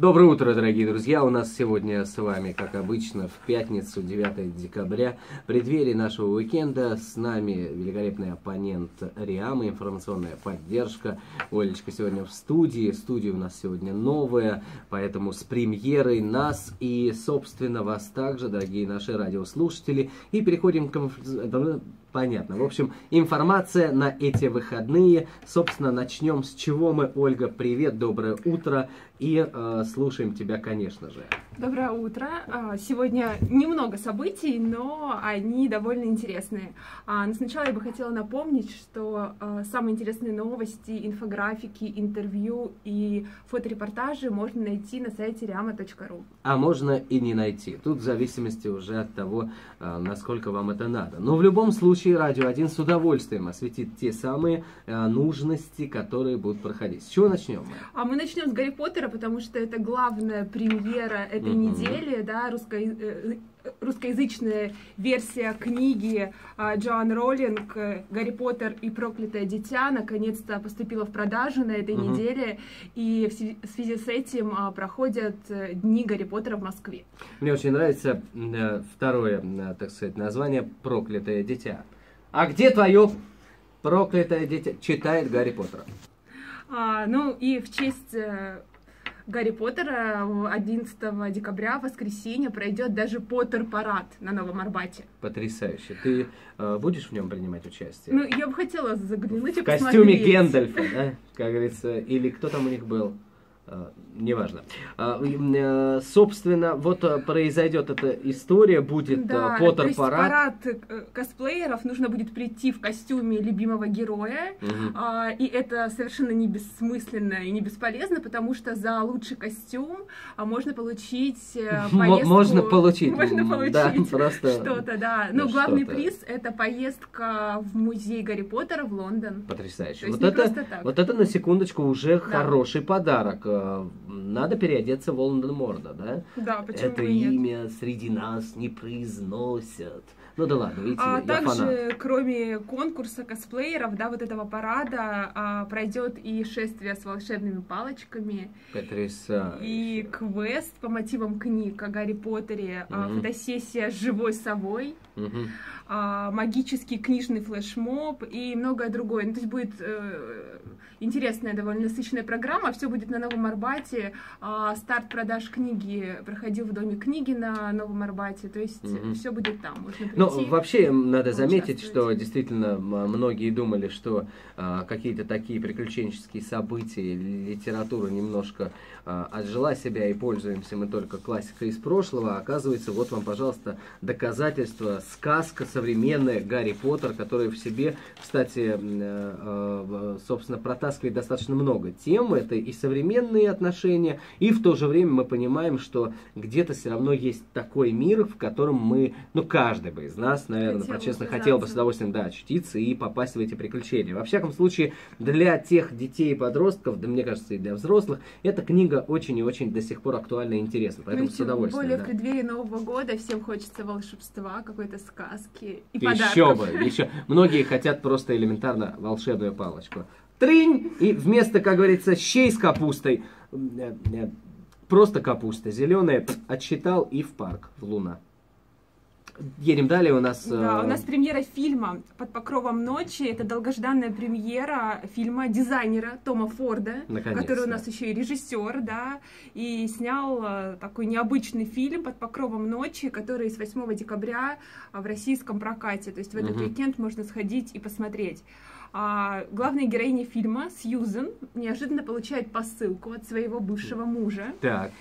Доброе утро, дорогие друзья! У нас сегодня с вами, как обычно, в пятницу, 9 декабря, в преддверии нашего уикенда, с нами великолепный оппонент Риама, информационная поддержка. Олечка сегодня в студии, студия у нас сегодня новая, поэтому с премьерой нас и, собственно, вас также, дорогие наши радиослушатели. И переходим к Понятно. В общем, информация на эти выходные. Собственно, начнем с чего мы. Ольга, привет, доброе утро. И э, слушаем тебя, конечно же. Доброе утро. А, сегодня немного событий, но они довольно интересные. А, но сначала я бы хотела напомнить, что а, самые интересные новости, инфографики, интервью и фоторепортажи можно найти на сайте riama.ru. А можно и не найти. Тут в зависимости уже от того, насколько вам это надо. Но в любом случае Радио 1 с удовольствием осветит те самые нужности, которые будут проходить. С чего начнем? А мы начнем с Гарри Поттера, потому что это главная премьера этой этой недели, да, русско э, русскоязычная версия книги а, Джоан Роллинг «Гарри Поттер и проклятое дитя» наконец-то поступила в продажу на этой неделе, и в связи с этим а, проходят э, Дни Гарри Поттера в Москве. Мне очень нравится э, второе, так сказать, название «Проклятое дитя». А где твое проклятое дитя? Читает Гарри Поттера. А, ну и в честь Гарри Поттера 11 декабря, в воскресенье, пройдет даже Поттер-парад на Новом Арбате. Потрясающе. Ты э, будешь в нем принимать участие? Ну, я бы хотела заглянуть и В костюме Гендальфа, да? Как говорится, или кто там у них был? А, неважно. А, э, собственно, вот э, произойдет эта история, будет да, Поттер парад. парад э, косплееров, нужно будет прийти в костюме любимого героя, угу. и это совершенно не бессмысленно и не бесполезно, потому что за лучший костюм можно получить поездку... Можно получить. Можно получить да, просто... что-то, да. Но ну, главный приз — это поездка в музей Гарри Поттера в Лондон. Потрясающе. Вот это, вот это, на секундочку, уже да. хороший подарок надо переодеться в Волан-де-Морда, да? Да, почему Это имя среди нас не произносят. Ну да ладно, видите, а я также, фанат. кроме конкурса косплееров, да, вот этого парада, а, пройдет и шествие с волшебными палочками. Потрясающе. И квест по мотивам книг о Гарри Поттере, угу. а, фотосессия с живой совой, угу. а, магический книжный флешмоб и многое другое. Ну, то есть будет э, интересная, довольно насыщенная программа. Все будет на Новом Арбате. А, старт продаж книги проходил в Доме книги на Новом Арбате. То есть mm-hmm. все будет там. Можно прийти, ну, вообще, надо заметить, что действительно многие думали, что а, какие-то такие приключенческие события, литература немножко а, отжила себя и пользуемся мы только классикой из прошлого. А оказывается, вот вам, пожалуйста, доказательство, сказка современная Гарри Поттер, которая в себе, кстати, э, собственно, протаскивает достаточно много тем. Это и современные отношения, и в то же время мы понимаем, что где-то все равно есть такой мир, в котором мы, ну, каждый бы из нас, наверное, хотел честно, хотел бы с удовольствием, да, очутиться и попасть в эти приключения. Во всяком случае, для тех детей и подростков, да, мне кажется, и для взрослых, эта книга очень и очень до сих пор актуальна и интересна. Поэтому ну, с удовольствием. Более да. в преддверии Нового года всем хочется волшебства, какой-то сказки и еще бы, еще. Многие хотят просто элементарно волшебную палочку. Тринь! И вместо, как говорится, щей с капустой, э, э, просто капуста зеленая, отсчитал и в парк, в Луна. Едем далее, у нас... Да, у э, нас премьера фильма «Под покровом ночи». Это долгожданная премьера фильма дизайнера Тома Форда, который у нас еще и режиссер, да, и снял такой необычный фильм «Под покровом ночи», который с 8 декабря в российском прокате. То есть в этот угу. уикенд можно сходить и посмотреть. А, главная героиня фильма, Сьюзен, неожиданно получает посылку от своего бывшего мужа. Так.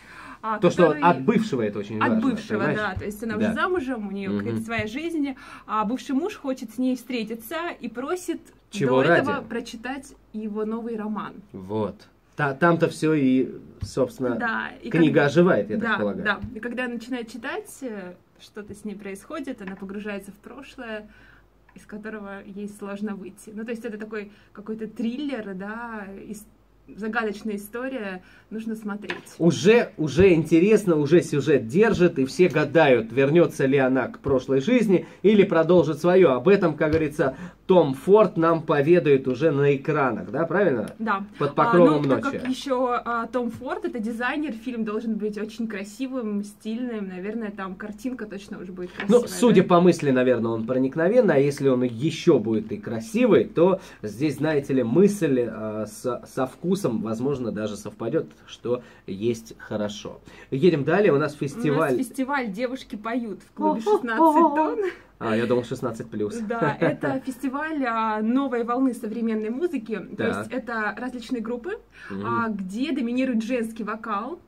А, то, который... что от бывшего это очень от важно. От бывшего, понимаешь? да. То есть она да. уже замужем, у нее угу. своя жизнь, а бывший муж хочет с ней встретиться и просит Чего до ради? этого прочитать его новый роман. Вот. Там-то все и, собственно, да, и книга как... оживает, я да, так полагаю. Да, и когда она начинает читать, э, что-то с ней происходит, она погружается в прошлое, из которого ей сложно выйти. Ну, то есть это такой какой-то триллер, да, загадочная история, нужно смотреть. Уже, уже интересно, уже сюжет держит, и все гадают, вернется ли она к прошлой жизни или продолжит свое. Об этом, как говорится, Том Форд нам поведает уже на экранах, да, правильно? Да. Под покровом а, ну, ночи. Как еще а, Том Форд это дизайнер, фильм должен быть очень красивым, стильным, наверное, там картинка точно уже будет красивая. Ну, судя да? по мысли, наверное, он проникновенный, а если он еще будет и красивый, то здесь, знаете ли, мысль э, с, со вкусом, возможно, даже совпадет, что есть хорошо. Едем далее, у нас фестиваль. У нас фестиваль «Девушки поют» в клубе 16 тонн. А, я думал 16 плюс. Да, это фестиваль а, новой волны современной музыки. Так. То есть это различные группы, mm-hmm. где доминирует женский вокал.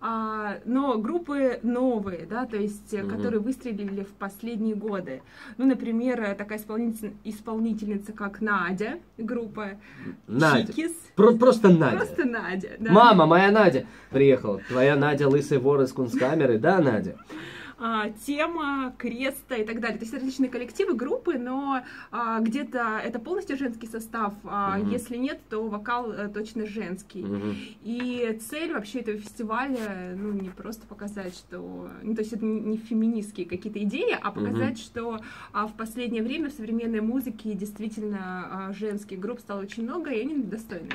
А, но группы новые, да, то есть, mm-hmm. которые выстрелили в последние годы. Ну, например, такая исполнительница, исполнительница как Надя, группа Надя. Чикис. Про- просто Надя. Просто Надя, да. Мама, моя Надя приехала. Твоя Надя лысый вор из кунсткамеры, да, Надя? А, тема, креста и так далее. То есть различные коллективы, группы, но а, где-то это полностью женский состав, а угу. если нет, то вокал а, точно женский. Угу. И цель вообще этого фестиваля, ну, не просто показать, что... Ну, то есть это не феминистские какие-то идеи, а показать, угу. что а, в последнее время в современной музыке действительно а, женских групп стало очень много, и они достойны.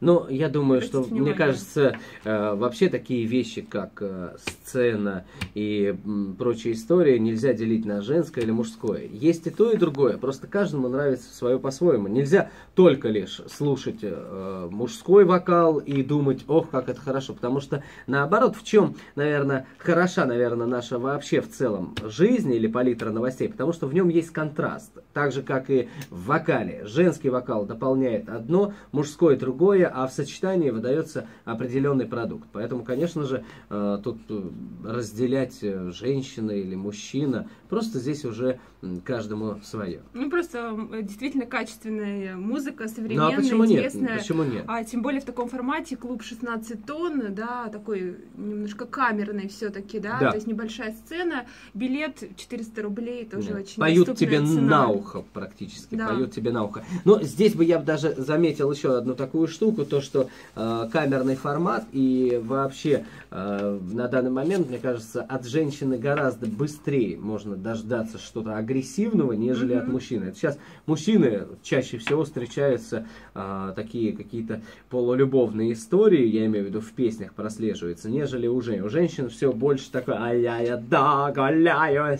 Ну, я думаю, Обратите что, внимание. мне кажется, э, вообще такие вещи, как э, сцена и прочая история, нельзя делить на женское или мужское. Есть и то, и другое. Просто каждому нравится свое по-своему. Нельзя только лишь слушать э, мужской вокал и думать, ох, как это хорошо. Потому что, наоборот, в чем, наверное, хороша, наверное, наша вообще в целом жизнь или палитра новостей, потому что в нем есть контраст. Так же, как и в вокале. Женский вокал дополняет одно, мужской другое, а в сочетании выдается определенный продукт. Поэтому, конечно же, э, тут э, разделять э, женщина или мужчина, просто здесь уже каждому свое. Ну, просто действительно качественная музыка, современная, ну, а почему интересная. Нет? Почему нет? А тем более в таком формате клуб 16 тонн, да, такой немножко камерный все-таки, да, да, то есть небольшая сцена, билет 400 рублей, тоже да. очень Поют тебе цена. на ухо практически, да. поют тебе на ухо. Но здесь бы я бы даже заметил еще одну такую штуку, то, что э, камерный формат и вообще э, на данный момент, мне кажется, от женщины гораздо быстрее можно дождаться что-то агрессивного, нежели mm-hmm. от мужчины. Сейчас мужчины чаще всего встречаются э, такие какие-то полулюбовные истории, я имею в виду в песнях прослеживается, нежели у женщин. У женщин все больше такое ай-яй-я, да, галяю,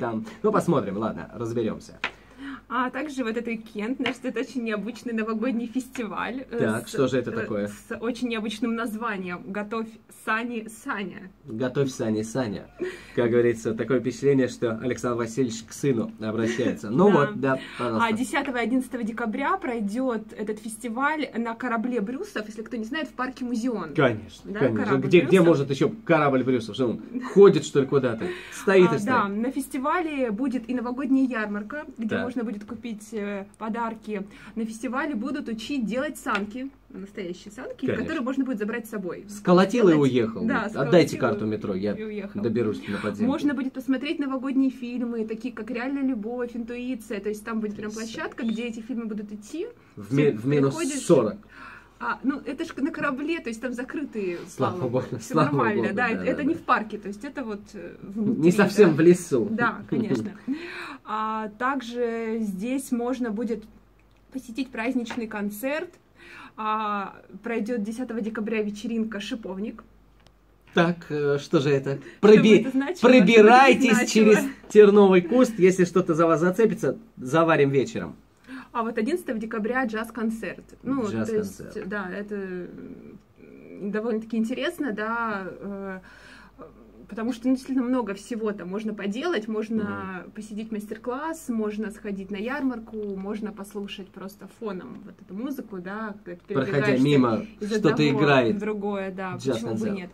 там. Ну, посмотрим, ладно, разберемся. А также вот этот уикенд, наш это очень необычный новогодний фестиваль. Э, так, с, что же это такое? С очень необычным названием «Готовь Сани Саня». «Готовь Сани Саня». Как говорится, такое впечатление, что Александр Васильевич к сыну обращается. Ну да. вот, да, пожалуйста. А 10 и 11 декабря пройдет этот фестиваль на корабле Брюсов, если кто не знает, в парке Музеон. Конечно, да, конечно. Где, где может еще корабль Брюсов? Что он ходит, что ли, куда-то? Стоит а, и стоит. Да, на фестивале будет и новогодняя ярмарка, где да. можно будет будет купить э, подарки на фестивале, будут учить делать санки, настоящие санки, Конечно. которые можно будет забрать с собой. Сколотил и уехал. Да, Отдайте карту метро, я доберусь на подземку. Можно будет посмотреть новогодние фильмы, такие как «Реальная любовь», «Интуиция», то есть там будет прям площадка, где эти фильмы будут идти. В, ми- в минус 40. А, ну это же на корабле, то есть там закрытые Слава Богу, все слава нормально, Богу, да, да, это, да, это да. не в парке, то есть это вот э, внутри. Не совсем да. в лесу. Да, конечно. А, также здесь можно будет посетить праздничный концерт. А, пройдет 10 декабря вечеринка «Шиповник». Так, э, что же это? Проби... это значило, Пробирайтесь это через терновый куст, если что-то за вас зацепится, заварим вечером. А вот 11 декабря джаз-концерт. Ну, джаз-концерт. то есть, да, это довольно-таки интересно, да, э, потому что ну, действительно много всего там можно поделать, можно mm. посидеть мастер-класс, можно сходить на ярмарку, можно послушать просто фоном вот эту музыку, да, проходя мимо, что-то играет, в другое, да, почему бы нет.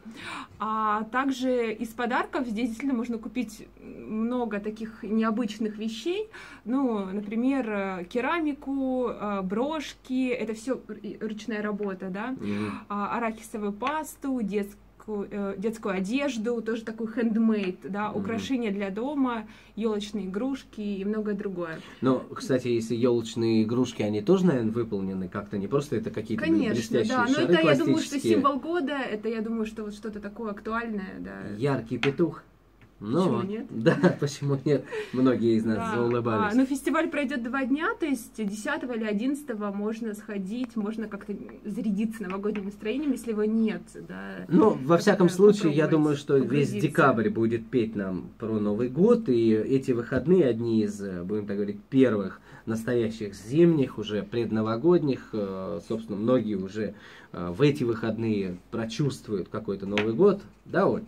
А также из подарков здесь действительно можно купить много таких необычных вещей, ну, например, керамику, э, брошки, это все ручная работа, да, mm. арахисовую пасту, детскую детскую, э, детскую одежду, тоже такой хендмейд, да, mm-hmm. украшения для дома, елочные игрушки и многое другое. Но, кстати, если елочные игрушки, они тоже, наверное, выполнены как-то, не просто это какие-то Конечно, блестящие да, но шары это, я думаю, что символ года, это, я думаю, что вот что-то такое актуальное, да. Яркий петух. Ну, почему нет? Да, почему нет? Многие из нас да. заулыбались. А, ну, фестиваль пройдет два дня, то есть 10 или 11 можно сходить, можно как-то зарядиться новогодним настроением, если его нет. Да, ну, во всяком случае, я думаю, что весь декабрь будет петь нам про Новый год, и эти выходные одни из, будем так говорить, первых настоящих зимних, уже предновогодних. Э, собственно, многие уже э, в эти выходные прочувствуют какой-то Новый год. Да, Оль?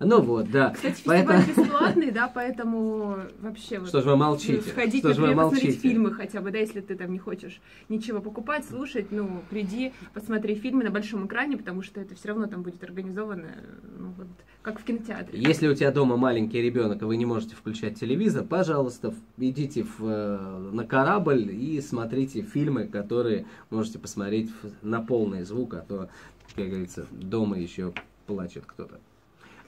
Ну вот, да. Кстати, фестиваль Поэтому... бесплатный, да, поэтому вообще... Что вот, же вы молчите? Сходить, Что например, вы посмотреть фильмы хотя бы, да, если ты там не хочешь ничего покупать, слушать, ну, приди, посмотри фильмы на большом экране, потому что это все равно там будет организовано, ну, вот, как в кинотеатре. Если у тебя дома маленький ребенок, и вы не можете включать телевизор, пожалуйста, идите в, э, на корабль и смотрите фильмы, которые можете посмотреть на полный звук, а то, как говорится, дома еще плачет кто-то.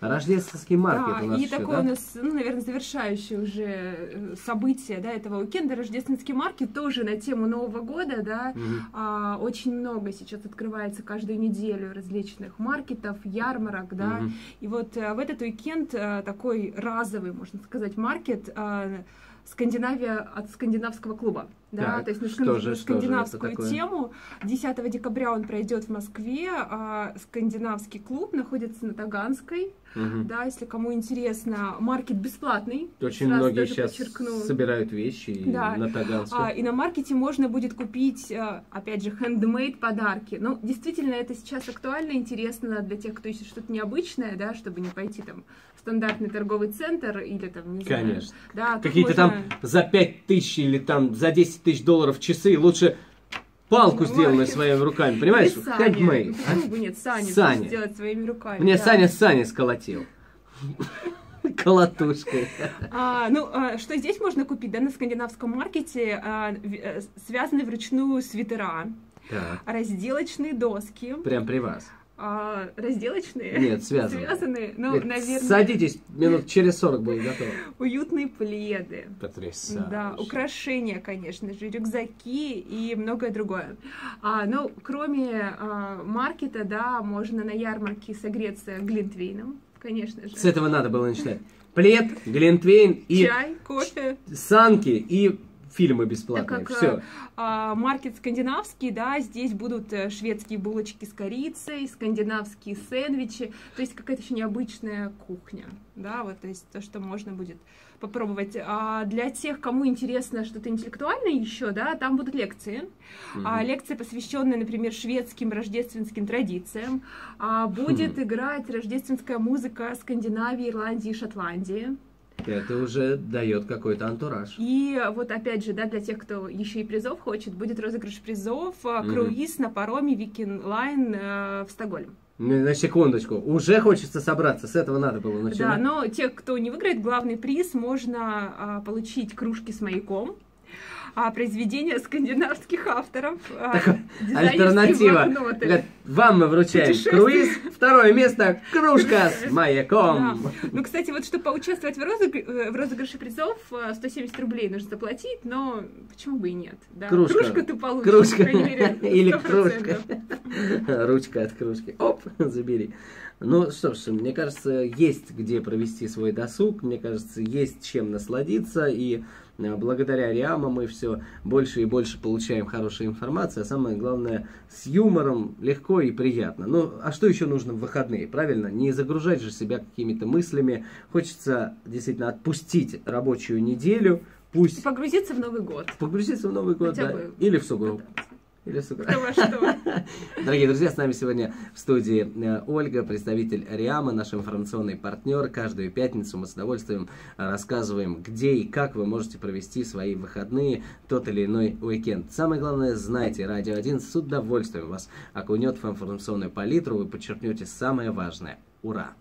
Рождественский маркет да, у нас и еще, такое да? у нас, ну, наверное, завершающее уже э, событие, да, этого уикенда. Рождественский маркет тоже на тему Нового года, да. Угу. А, очень много сейчас открывается каждую неделю различных маркетов, ярмарок, да. Угу. И вот а, в этот уикенд а, такой разовый, можно сказать, маркет а, Скандинавия от скандинавского клуба. Да, так, то есть на что же, скандинавскую что же тему. 10 декабря он пройдет в Москве, а скандинавский клуб находится на Таганской. Угу. Да, если кому интересно, маркет бесплатный. Очень многие сейчас подчеркну. собирают вещи да. на Таганской. А, и на маркете можно будет купить, а, опять же, handmade подарки. Ну, действительно, это сейчас актуально, интересно для тех, кто ищет что-то необычное, да, чтобы не пойти там в стандартный торговый центр или там, не знаю. Конечно. Да, Какие-то можно... там за 5 тысяч или там за 10 тысяч долларов часы, лучше палку, сделанную своими руками, понимаешь? Handmade. Почему бы нет, Саня, Саня. сделать своими руками. Мне да. Саня Саня сколотил. Колотушкой. А, ну, а, что здесь можно купить, да, на скандинавском маркете? А, э, связанные вручную свитера, так. разделочные доски. Прям при вас а, разделочные. Нет, связанные. Связанные, ну, Нет, наверное... Садитесь, минут через 40 будет готово. Уютные пледы. Потрясающе. Да, украшения, конечно же, рюкзаки и многое другое. А, ну, кроме а, маркета, да, можно на ярмарке согреться глинтвейном, конечно же. С этого надо было начинать. Плед, глинтвейн и... Чай, кофе. Санки и фильмы бесплатные. Так как Все. А, маркет скандинавский, да, здесь будут э, шведские булочки с корицей, скандинавские сэндвичи, то есть какая-то еще необычная кухня, да, вот, то есть то, что можно будет попробовать. А для тех, кому интересно что-то интеллектуальное еще, да, там будут лекции. Mm-hmm. А, лекции, посвященные, например, шведским рождественским традициям. А, будет mm-hmm. играть рождественская музыка Скандинавии, Ирландии и Шотландии. Это уже дает какой-то антураж. И вот опять же, да, для тех, кто еще и призов хочет, будет розыгрыш призов, mm-hmm. круиз на пароме Viking Line э, в Стокгольм. На секундочку, уже хочется собраться, с этого надо было начинать. Да, но тех, кто не выиграет главный приз, можно а, получить кружки с маяком а, произведения скандинавских авторов. А, альтернатива. Блокноты. Вам мы вручаем круиз, второе место кружка с маяком. Да. Ну, кстати, вот чтобы поучаствовать в, розыг... Э, в розыгрыше призов, 170 э, рублей нужно заплатить, но почему бы и нет? Да? Кружка. Кружку ты получишь, кружка. Или кружка. Ручка от кружки. Оп, забери. Ну что ж, мне кажется, есть где провести свой досуг, мне кажется, есть чем насладиться, и благодаря Риама мы все больше и больше получаем хорошей информации, а самое главное, с юмором легко и приятно. Ну, а что еще нужно в выходные, правильно? Не загружать же себя какими-то мыслями. Хочется действительно отпустить рабочую неделю, пусть... Погрузиться в Новый год. Погрузиться в Новый год, Хотя да. Бы... Или в сугроб. Или с утра. Дорогие друзья, с нами сегодня в студии э, Ольга, представитель Риама, наш информационный партнер. Каждую пятницу мы с удовольствием э, рассказываем, где и как вы можете провести свои выходные, тот или иной уикенд. Самое главное, знайте, Радио 1 с удовольствием вас окунет в информационную палитру, вы подчеркнете самое важное. Ура!